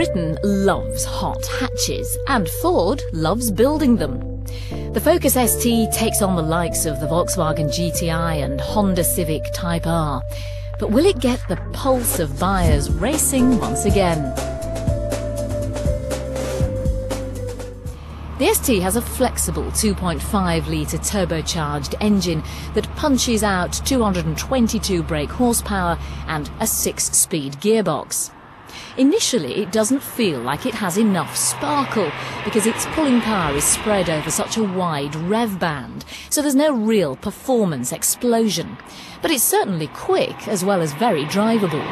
Britain loves hot hatches, and Ford loves building them. The Focus ST takes on the likes of the Volkswagen GTI and Honda Civic Type R. But will it get the pulse of buyers racing once again? The ST has a flexible 2.5 litre turbocharged engine that punches out 222 brake horsepower and a 6-speed gearbox. Initially, it doesn't feel like it has enough sparkle because its pulling power is spread over such a wide rev band, so there's no real performance explosion. But it's certainly quick as well as very drivable.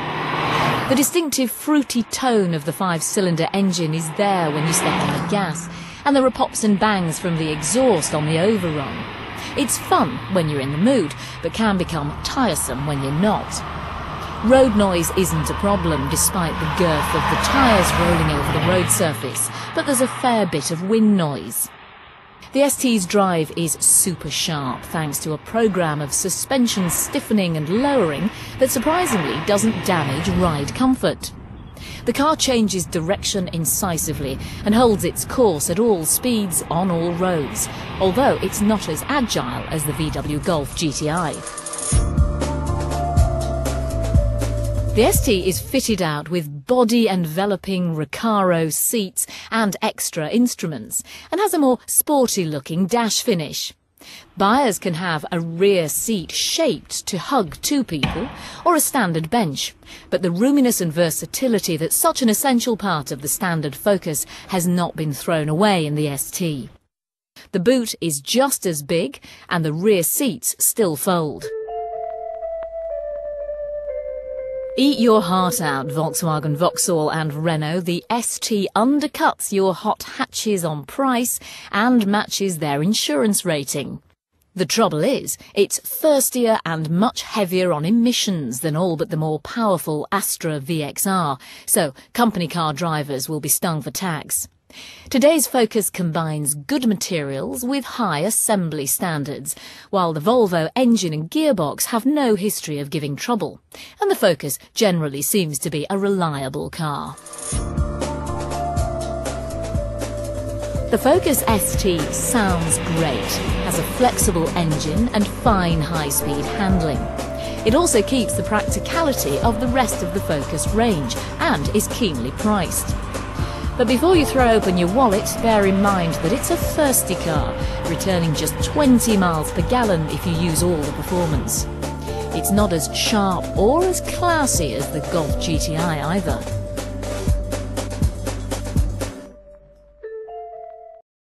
The distinctive fruity tone of the five-cylinder engine is there when you step on the gas, and there are pops and bangs from the exhaust on the overrun. It's fun when you're in the mood, but can become tiresome when you're not. Road noise isn't a problem despite the girth of the tyres rolling over the road surface, but there's a fair bit of wind noise. The ST's drive is super sharp thanks to a programme of suspension stiffening and lowering that surprisingly doesn't damage ride comfort. The car changes direction incisively and holds its course at all speeds on all roads, although it's not as agile as the VW Golf GTI. The ST is fitted out with body enveloping Recaro seats and extra instruments and has a more sporty looking dash finish. Buyers can have a rear seat shaped to hug two people or a standard bench, but the roominess and versatility that's such an essential part of the standard Focus has not been thrown away in the ST. The boot is just as big and the rear seats still fold. Eat your heart out, Volkswagen Vauxhall and Renault. The ST undercuts your hot hatches on price and matches their insurance rating. The trouble is, it's thirstier and much heavier on emissions than all but the more powerful Astra VXR, so company car drivers will be stung for tax. Today's Focus combines good materials with high assembly standards, while the Volvo engine and gearbox have no history of giving trouble, and the Focus generally seems to be a reliable car. The Focus ST sounds great, has a flexible engine and fine high-speed handling. It also keeps the practicality of the rest of the Focus range and is keenly priced. But before you throw open your wallet, bear in mind that it's a thirsty car, returning just 20 miles per gallon if you use all the performance. It's not as sharp or as classy as the Golf GTI either.